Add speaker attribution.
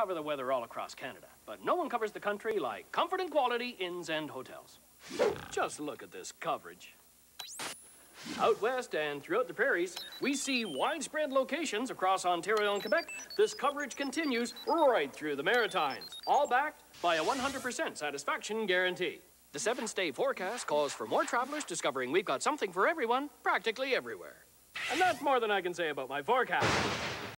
Speaker 1: Cover the weather all across Canada, but no one covers the country like Comfort and Quality Inns and Hotels. Just look at this coverage. Out west and throughout the prairies, we see widespread locations across Ontario and Quebec. This coverage continues right through the Maritimes, all backed by a 100% satisfaction guarantee. The seven-day forecast calls for more travelers discovering we've got something for everyone, practically everywhere. And that's more than I can say about my forecast.